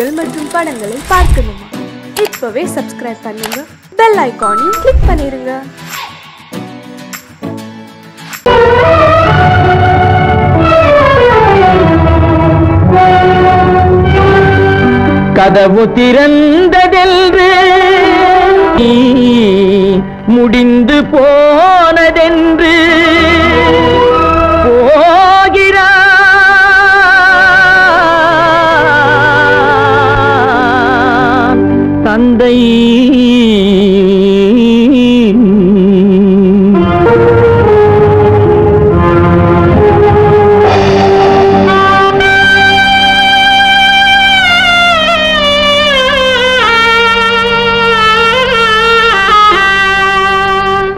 நிகழ்ச்சிகள் மற்றும் படங்களை பார்க்கணுமா? இப்பவே சப்ஸ்கிரைப் பண்ணுங்க. பெல் ஐகானையும் கிளிக் பண்ணிருங்க. கதவு திறந்ததென்று முடிந்து போனதென்று தந்தை.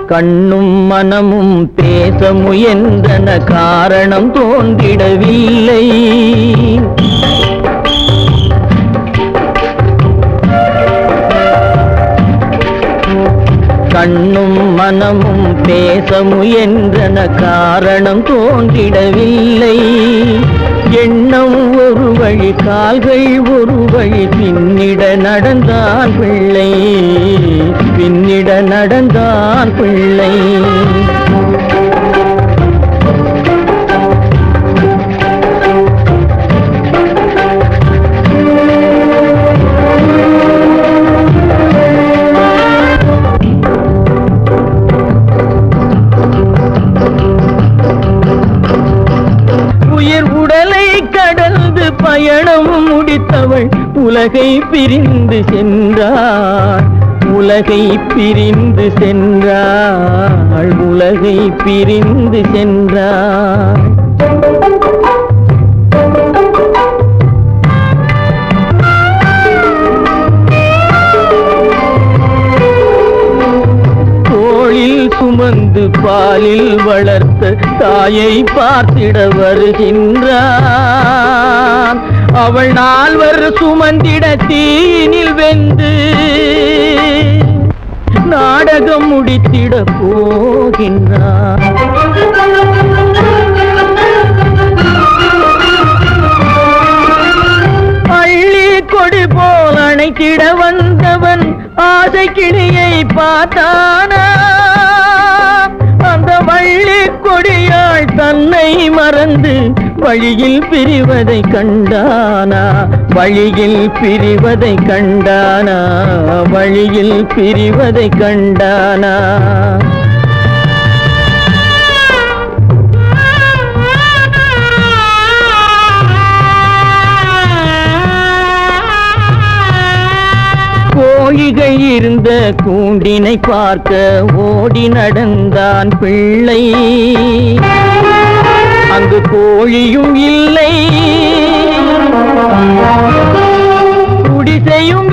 கண்ணும் மனமும் பேச முயன்றன காரணம் தோன்றிடவில்லை. கண்ணும் மனமும் பேச முயன்றன காரணம் தோன்றிடவில்லை. எண்ணம் ஒரு வழி கால்கள் ஒரு வழி. பின்னிட நடந்தான் பிள்ளை. பின்னிட நடந்தான் பிள்ளை. உலகை பிரிந்து சென்றார். உலகை பிரிந்து சென்றாள் உலகை பிரிந்து சென்றார். தோளில் சுமந்து பாலில் வளர்த்த தாயை பார்த்திட வருகின்றான் அவள் நால்வர் சுமந்திட தீனில் வெந்து நாடகம் முடித்திட போகின்றான் அள்ளி கொடி போல் அணைத்திட வந்தவன் ஆசை கிளியை பார்த்தானா? அந்த வள்ளி கொடியாள் தன்னை மறந்து வழியில் பிரிவதை கண்டானா? வழியில் பிரிவதை கண்டானா? வழியில் பிரிவதை கண்டானா? கோழிகள் இருந்த கூண்டினை பார்க்க ஓடி நடந்தான் பிள்ளை. அங்கு கோழியும் இல்லை. குடிசையும்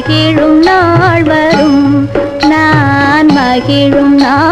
மகிழும் நாள் வரும். நான் மகிழும் நாள்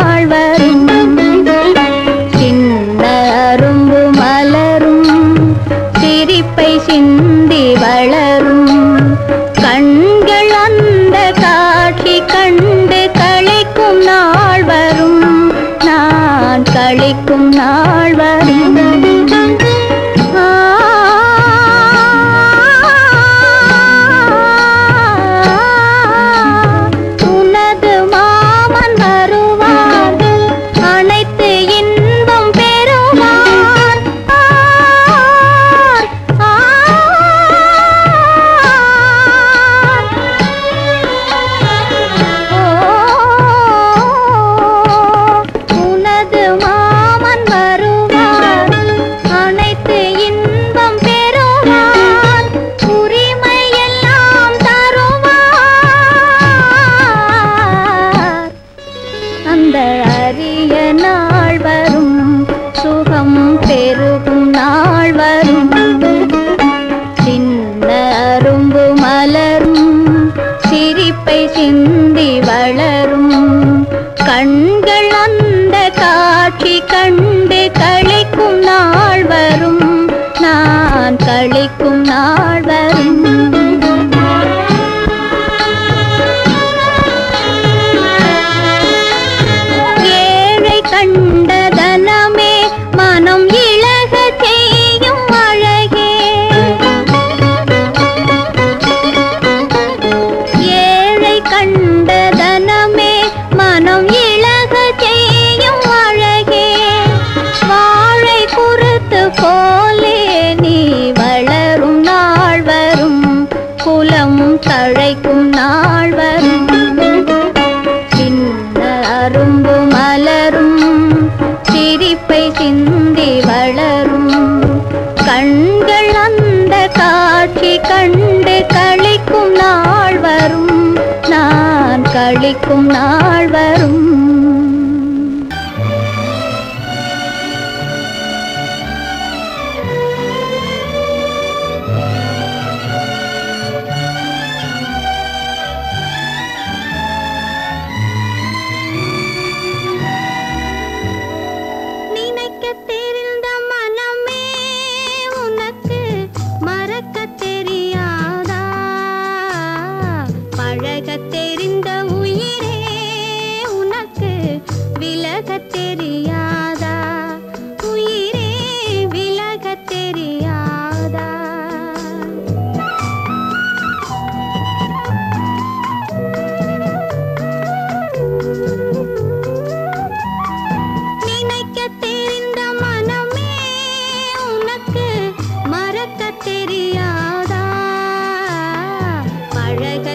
பழக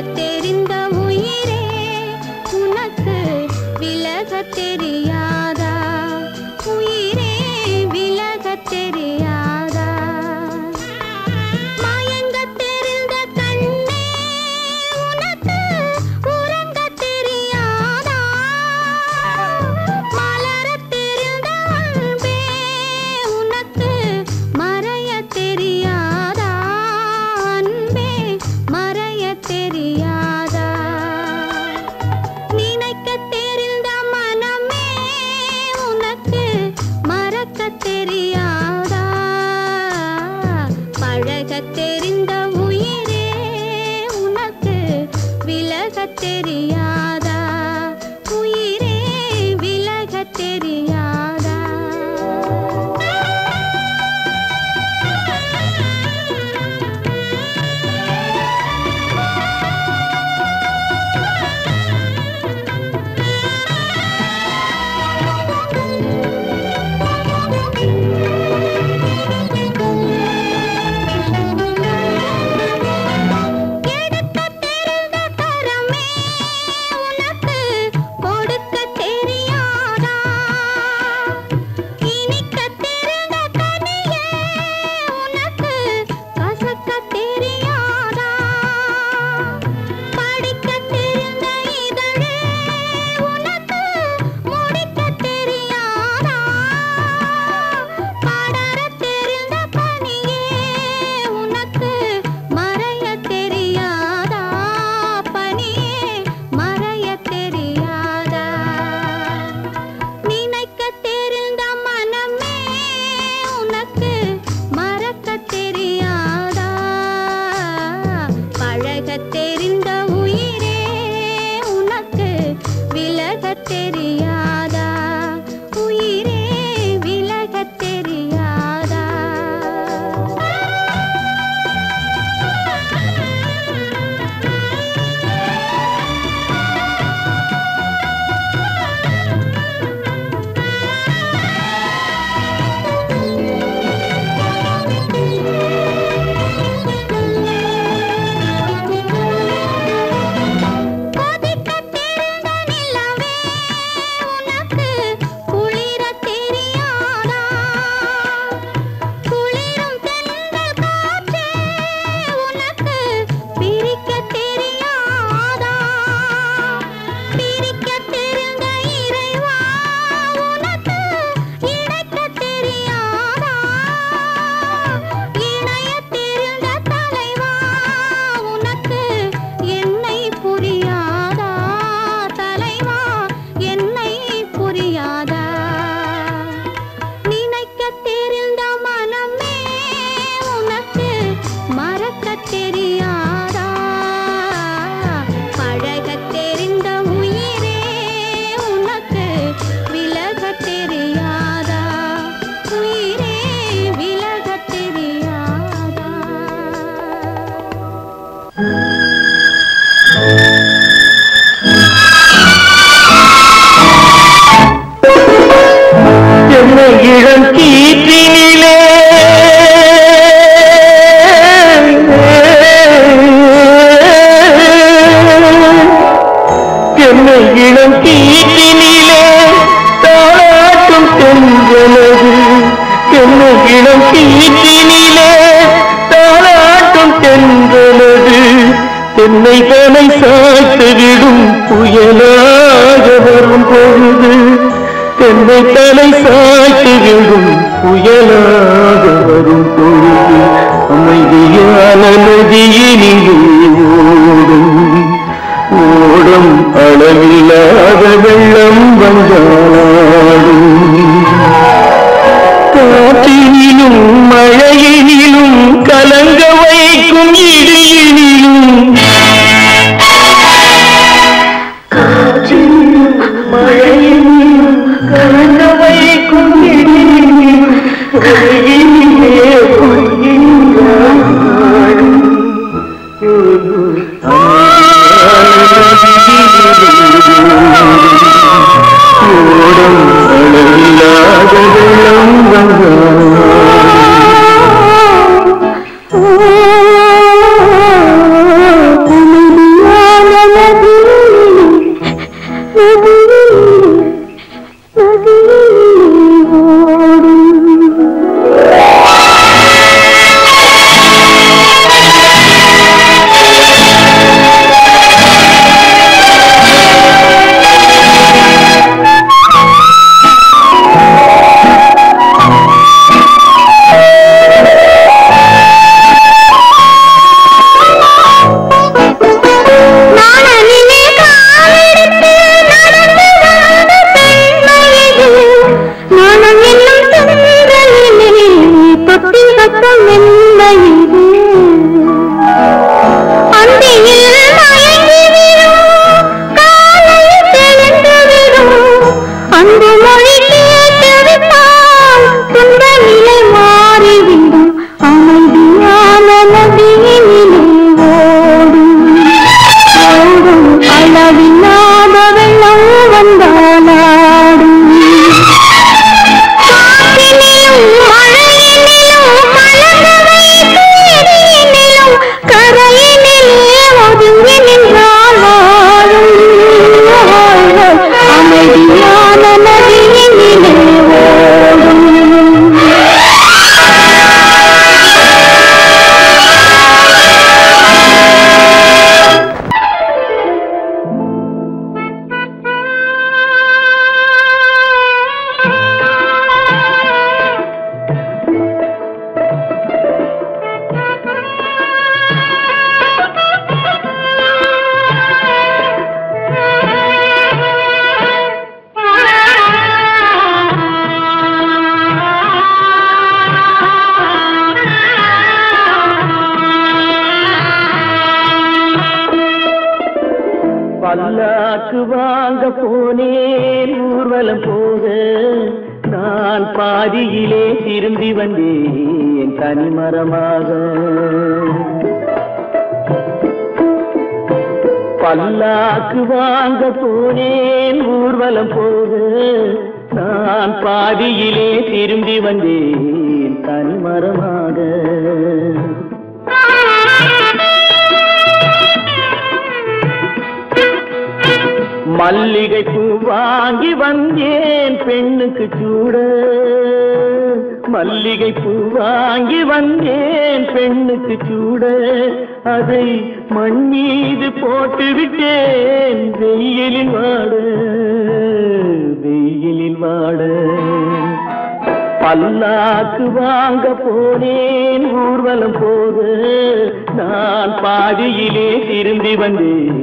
பாதியிலே திரும்பி வந்தேன்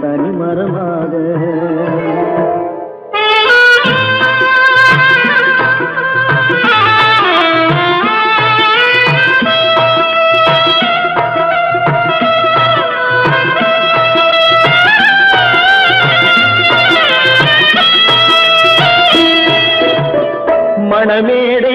தனிமரமாக. மணமேடை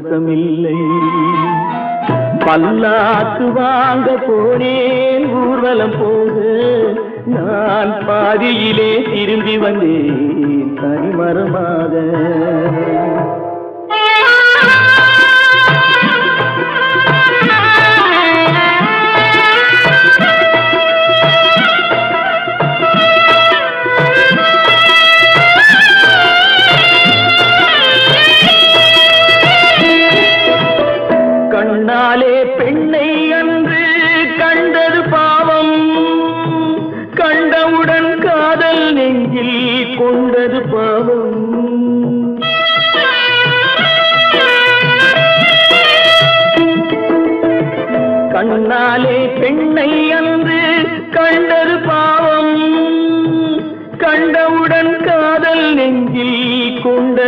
என் வசம் பல்லாக்கு வாங்க போனேன் ஊர்வலம் போது நான் பாதியிலே திரும்பி வந்தேன் தனிமரமாக.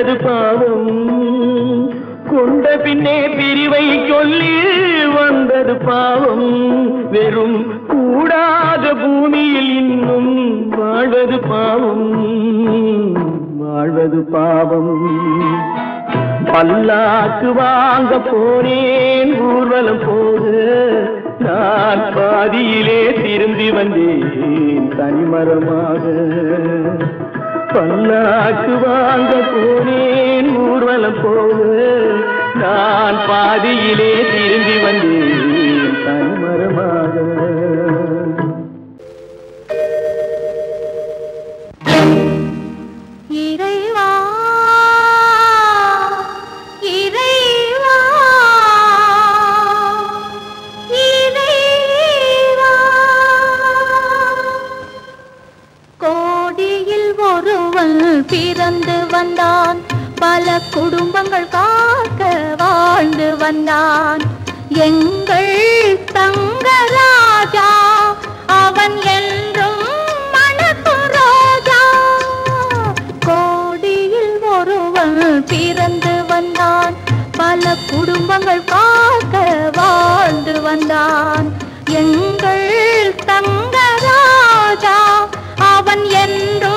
கொண்டது பாவம் கொண்ட பின்னே பிரிவை சொல்லி வந்தது பாவம் வெறும் கூடாத பூமியில் இன்னும் வாழ்வது பாவம் வாழ்வது பாவம் பல்லாக்கு வாங்க போனேன் ஊர்வலம் போது நான் பாதியிலே திரும்பி வந்தேன் தனிமரமாக. பல்லாக்கு வாங்க போனேன் ஊர்வலம் போது. நான் பாதியிலே திரும்பி வந்தேன் தனிமரமாக. பிறந்து வந்தான். பல குடும்பங்கள் காக்க வாழ்ந்து வந்தான். எங்கள் தங்கராஜா அவன் என்றும் மணக்கு ராஜா. கோடியில் ஒருவன் பிறந்து வந்தான். பல குடும்பங்கள் காக்க வாழ்ந்து வந்தான். எங்கள் தங்கராஜா அவன் என்றும்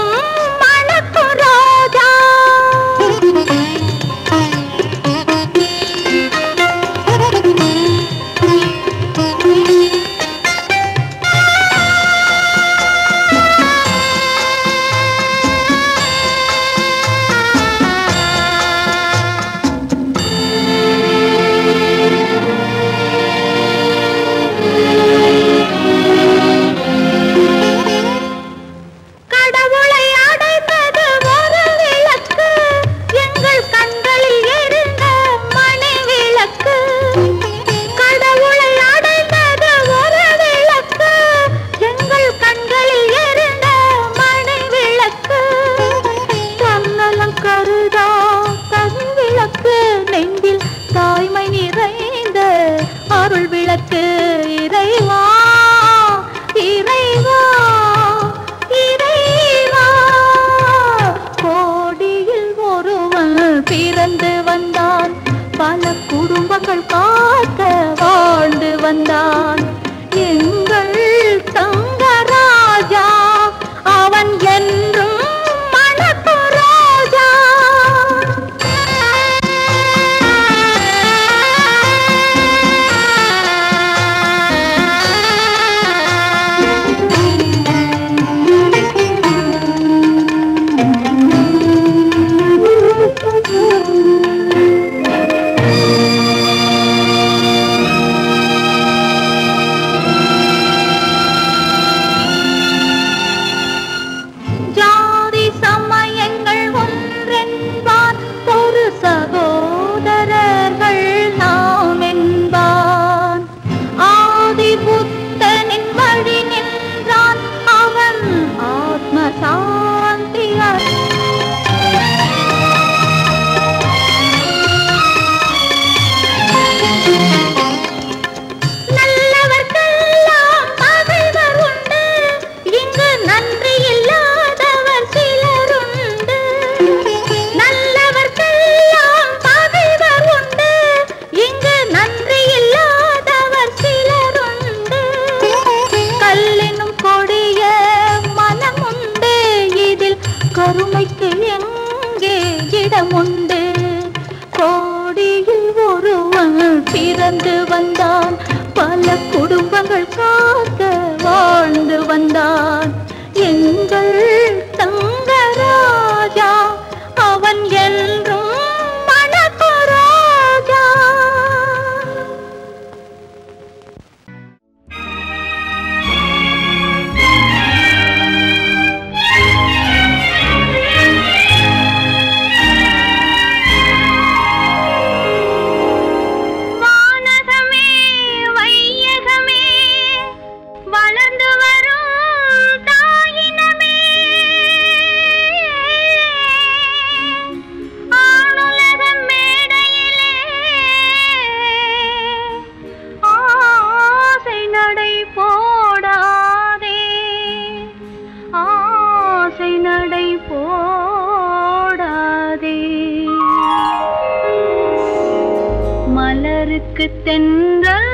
மலருக்கு தென்றல்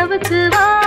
நிலவுக்கு வானம்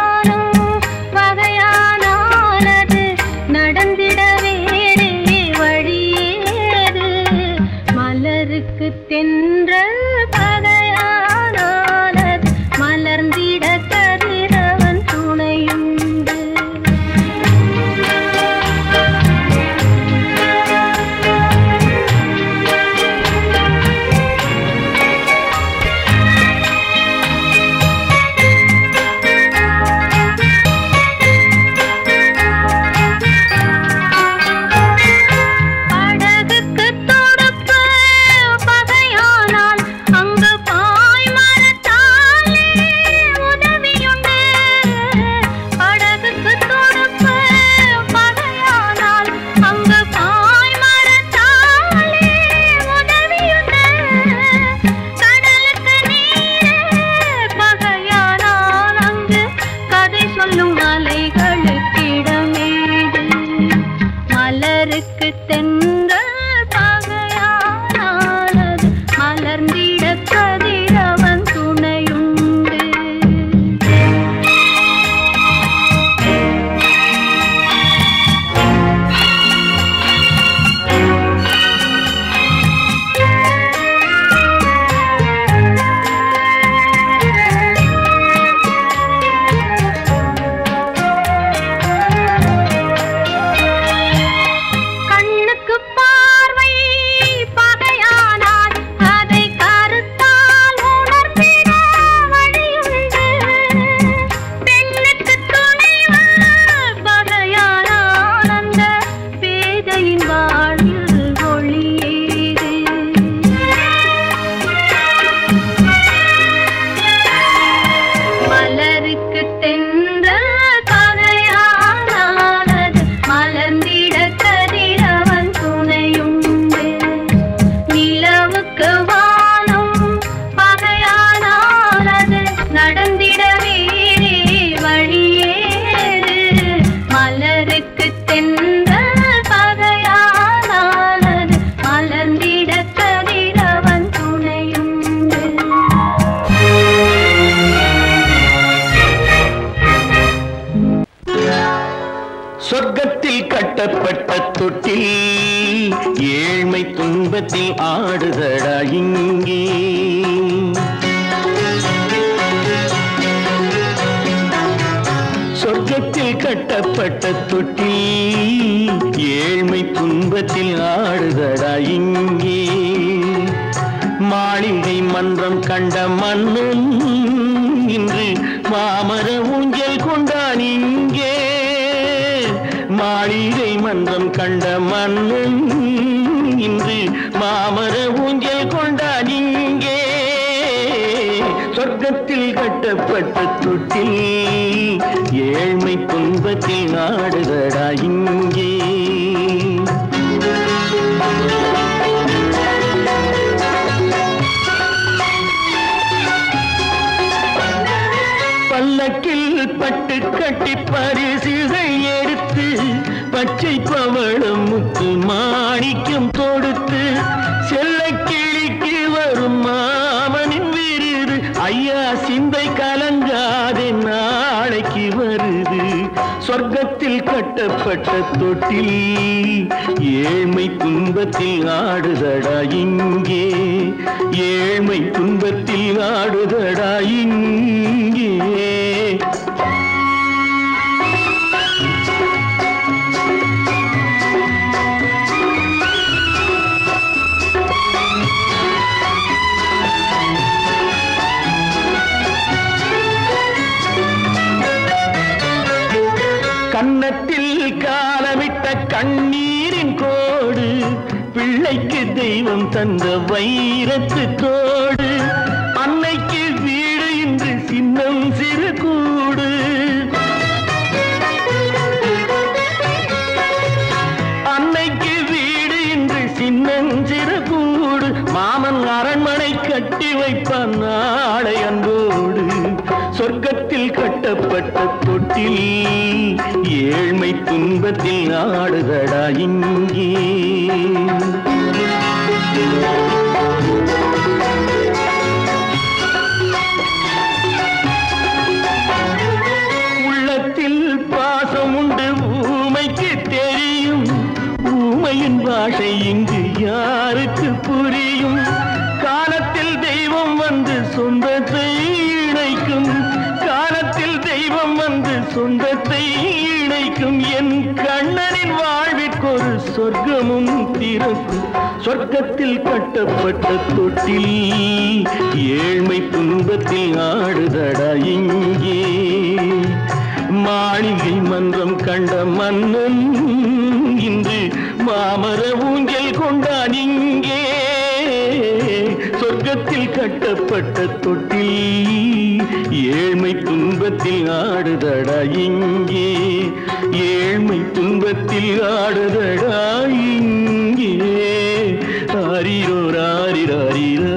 துன்பத்தில் நாடுதடா இங்கே. பல்லக்கில் பட்டு கட்டி பரிசிசை எடுத்து பச்சை பவளம் முத்து மாணிக்கம் தொடுத்து செல்ல கிளிக்கு வரும் மாமனின் விருது ஐயா சிந்தை கலங்காதே சொர்க்கத்தில் கட்டப்பட்ட தொட்டில். ஏழ்மை துன்பத்தில் ஆடுதடா இங்கே. ஏழ்மை துன்பத்தில் ஆடுதடா இங்கே. தந்த வைரத்து தோடு அன்னைக்கு வீடு இன்று சின்னம் சிறு கூடு. அன்னைக்கு வீடு இன்று சின்னஞ்சிறு கூடு. மாமன் அரண்மனை கட்டி வைப்பான் நாளை அன்போடு. சொர்க்கத்தில் கட்டப்பட்ட தொட்டில் ஏழ்மை துன்பத்தில் ஆடுகடா இங்கே. ஊமையின் பாஷை இங்கு யாருக்கு புரியும்? காலத்தில் தெய்வம் வந்து சொந்தத்தை இணைக்கும். காலத்தில் தெய்வம் வந்து சொந்தத்தை இணைக்கும். என் கண்ணனின் வாழ்விற்கொரு சொர்க்கமும் திறக்கும் சொர்க்கத்தில் கட்டப்பட்ட தொட்டில் ஏழ்மை துன்பத்தில் ஆடுதடா இங்கே. மாளிகை மன்றம் கண்ட மன்னன் இன்று மாமர ஊஞ்சல் கொண்டான் இங்கே சொர்க்கத்தில் கட்டப்பட்ட தொட்டில் ஏழ்மை துன்பத்தில் ஆடுதடா இங்கே. ஏழ்மை துன்பத்தில் ஆடுதடா இங்கே. ஆரிரோ ராரிராரிரோ ஆரிரோ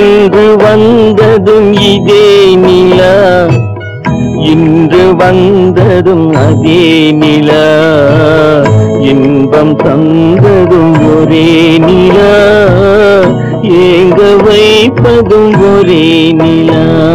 அன்று வந்ததும் இதே நிலா. இன்று வந்ததும் அதே நிலா. இன்பம் தந்ததும் ஒரே நிலா. ஏங்க வைப்பதும் ஒரே நிலா.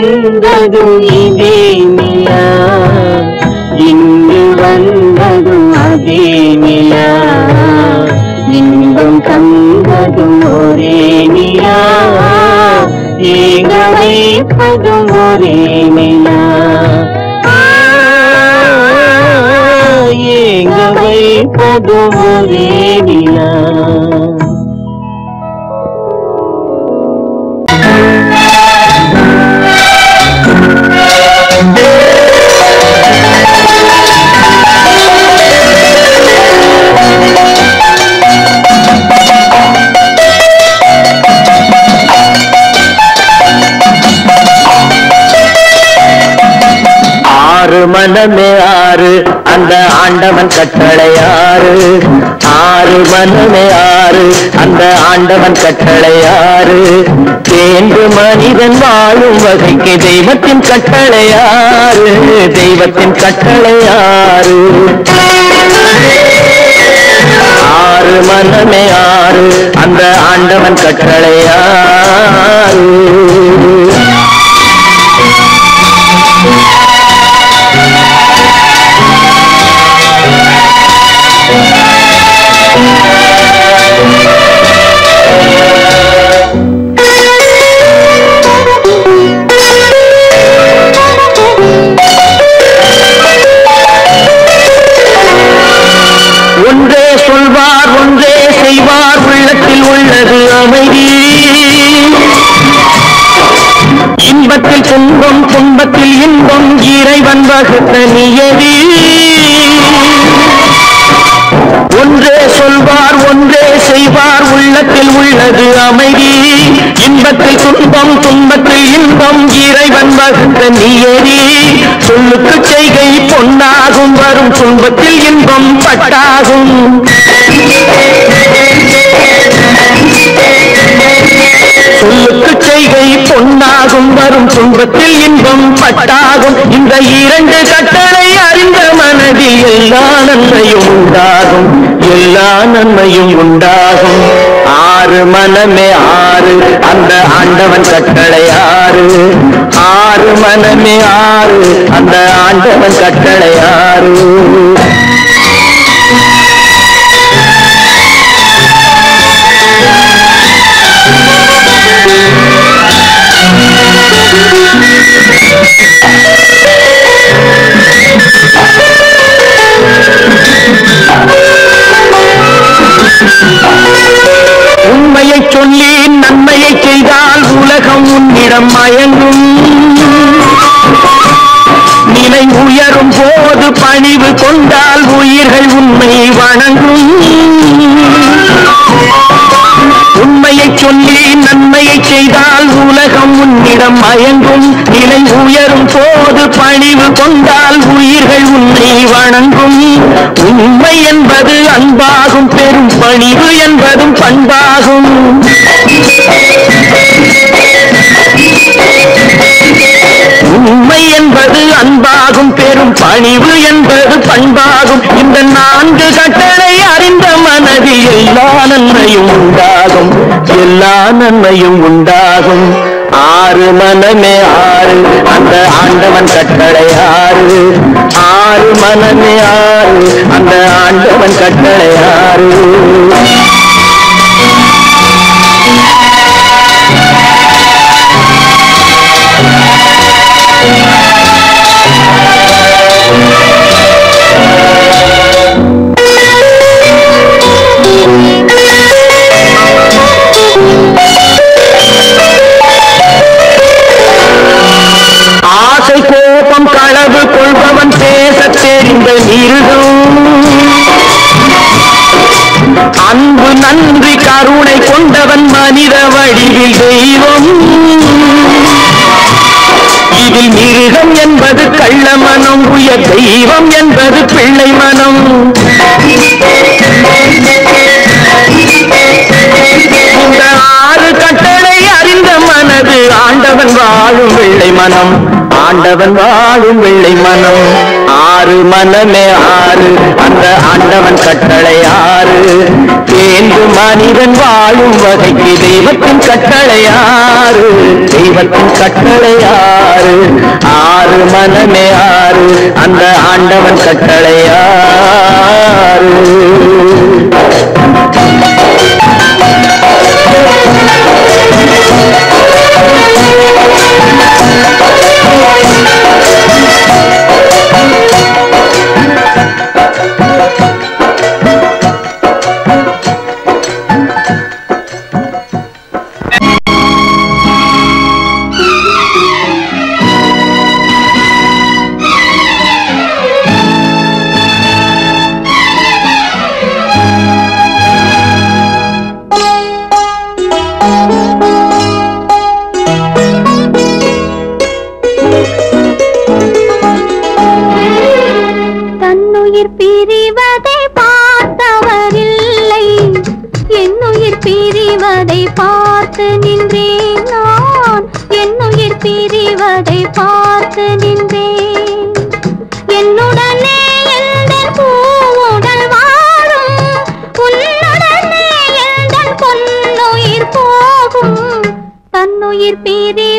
அன்று வந்ததும் ஆறு அந்த ஆண்டவன் கட்டளை ஆறு. தேர்ந்து மனிதன் வாழும் வகைக்கு தெய்வத்தின் கட்டளை ஆறு. தெய்வத்தின் கட்டளை ஆறு. ஆறு மனமே ஆறு அந்த ஆண்டவன் கட்டளை ஆறு. செய்வார் ஒன்றே செய்வார் உள்ளத்தில் உள்ளது அமைதி. இன்பத்தில் துன்பம் துன்பத்தில் இன்பம் இறைவன் வகுத்த நியதி. ஒன்றே சொல்வார் ஒன்றே செய்வார். உள்ளத்தில் உள்ளது அமைதி. இன்பத்தில் துன்பம் துன்பத்தில் இன்பம். இறைவன் வகுத்த நியதி. சொல்லுக்கு செய்கை பொன்னாகும் வரும் துன்பத்தில் இன்பம் பட்டாகும். சொல்லுக்கு செய்கை பொன்னாகும் வரும் துன்பத்தில் இன்பம் பட்டாகும். இந்த இரண்டு கட்டளை அறிந்த மனதில் எல்லா நன்மையும் உண்டாகும். எல்லா நன்மையும் உண்டாகும். ஆறு மனமே ஆறு அந்த ஆண்டவன் கட்டளை ஆறு. ஆறு மனமே ஆறு அந்த ஆண்டவன் கட்டளை ஆறு. பணிவு கொண்டால் உயிர்கள் உண்மை வணங்கும். உண்மையை சொல்லி நன்மையை செய்தால் உலகம் உன்னிடம் மயங்கும். நிலை உயரும் போது பணிவு கொண்டால் உயிர்கள் உன்னை வணங்கும். உண்மை என்பது அன்பாகும் பெரும் பணிவு என்பதும் பண்பாகும். உண்மை என்பது அன்பாகும் பெரும் பணிவு என்பது பண்பாகும். இந்த நான்கு கட்டளை அறிந்த மனதில் எல்லா நன்மையும் உண்டாகும். எல்லா நன்மையும் உண்டாகும். ஆறு மனமே ஆறு அந்த ஆண்டவன் கட்டளை ஆறு. ஆறு மனமே ஆறு அந்த ஆண்டவன் கட்டளை ஆறு. மனித வடிவில் தெய்வம். இதில் மிருகம் என்பது கள்ள மனம் உயர் தெய்வம் என்பது பிள்ளை மனம். இந்த ஆறு கட்டளை அறிந்த மனது ஆண்டவன் வாழும் வெள்ளை மனம். ஆண்டவன் வாழும் வெள்ளை மனம். ஆறு மனமே ஆறு அந்த ஆண்டவன் கட்டளை ஆறு. தேர்ந்து மனிதன் வாழும் வகைக்கு தெய்வத்தின் கட்டளையாறு. தெய்வத்தின் கட்டளையாறு. ஆறு மனமே ஆறு. அந்த ஆண்டவன் கட்டளையாறு. பிரிவதை பார்த்து நின்றேன் நான். என்னுயிர் பிரிவதை பார்த்து நின்றேன். என்னுடனே எந்தன் பூவுடல் வாழும்? உன்னுடனே பொன்னுயிர் போகும்? தன்னுயிர் பிரி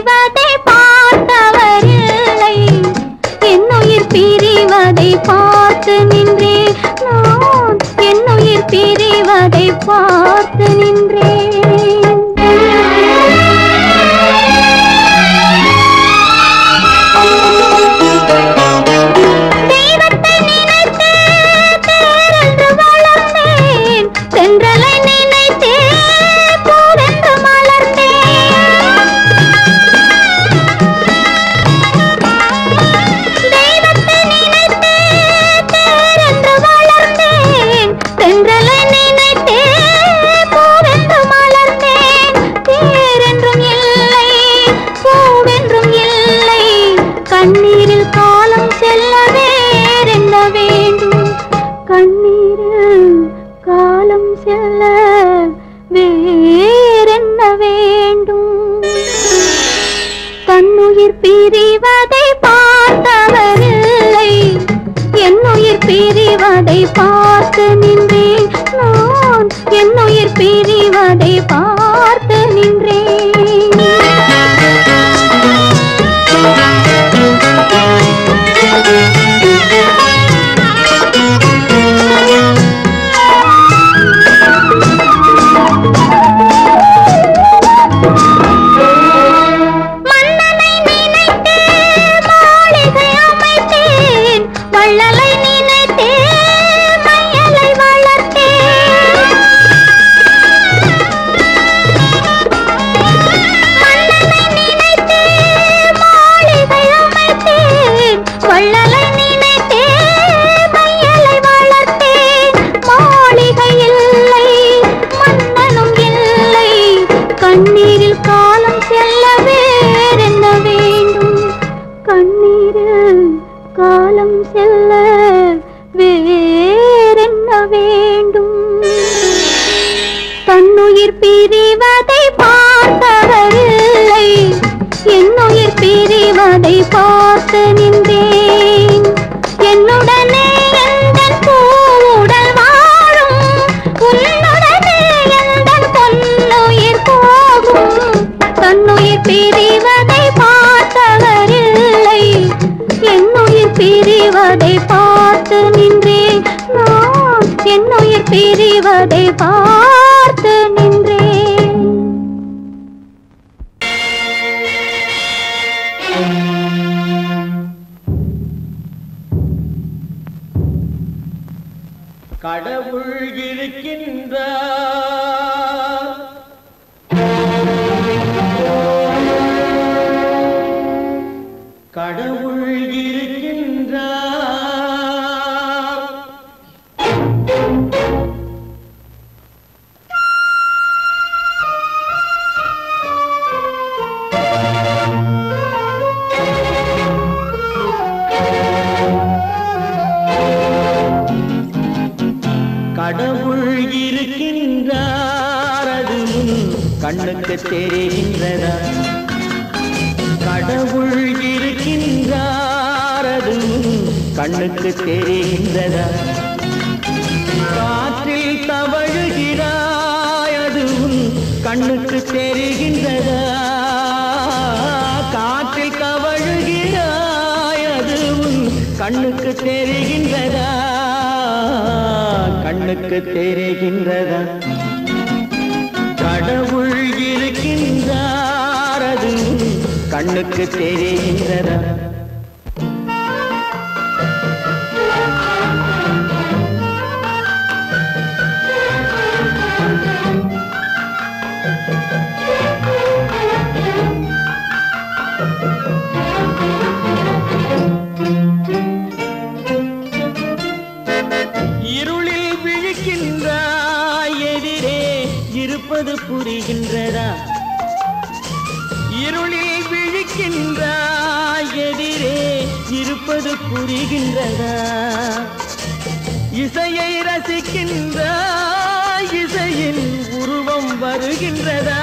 இசையை ரசிக்கின்றாய் இசையின் உருவம் வருகின்றதா?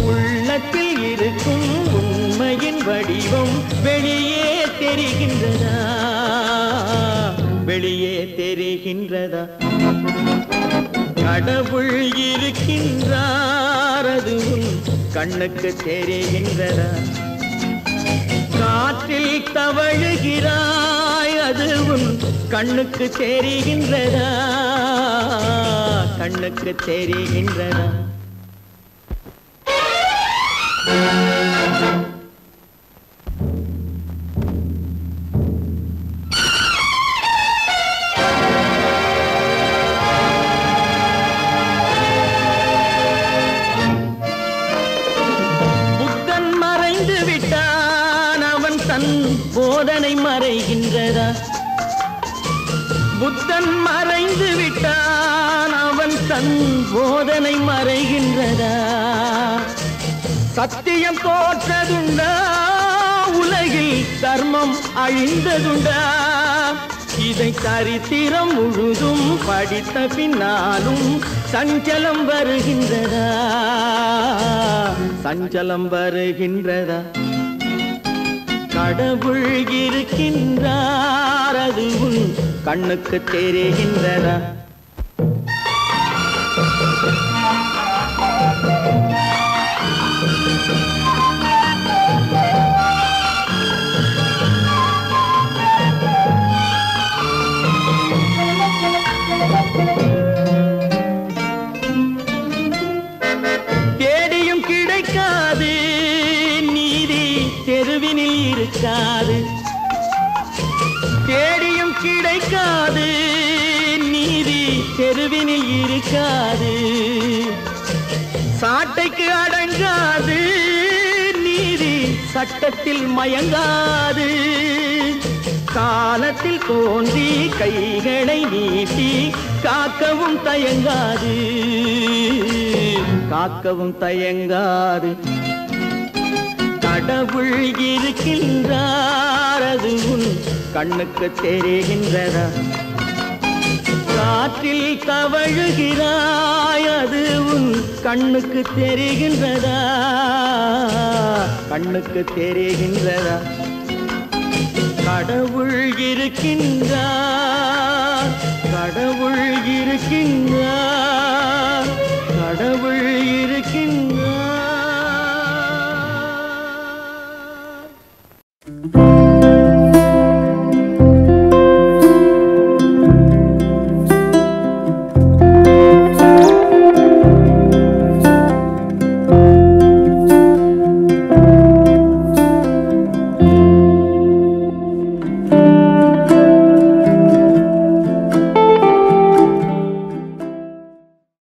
உள்ளத்தில் இருக்கும் உண்மையின் வடிவம் வெளியே தெரிகின்றதா? வெளியே தெரிகின்றதா? கடவுள் இருக்கின்றார் அதுவும் கண்ணுக்கு தெரிகின்றதா? காற்றில் தவழுகிறாய் அதுவும் கண்ணுக்கு தெரிகின்றதா? கண்ணுக்கு தெரிகின்றதா? சத்தியம் தோற்றதுண்டா உலகில் தர்மம் அழிந்ததுண்டா. இதை சரித்திரம் முழுதும் படித்த பின்னாலும் சஞ்சலம் வருகின்றதா? சஞ்சலம் வருகின்றதா? கடவுள் இருக்கின்றார் அதுவும் கண்ணுக்கு தெரிகின்றதா? கட்டத்தில் மயங்காது. காலத்தில் தோன்றி கைகளை நீட்டி காக்கவும் தயங்காது. காக்கவும் தயங்காது. கடவுள் இருக்கின்றார் அது உன் கண்ணுக்கு தெரிகின்றதா? காற்றில் தவழுகிறாய் அது உன் கண்ணுக்கு தெரிகின்றதா? கண்ணுக்கு தெரிகின்றதா? கடவுள் இருக்கின்றார் கடவுள் இருக்கின்றார் கடவுள் இருக்கின்றார்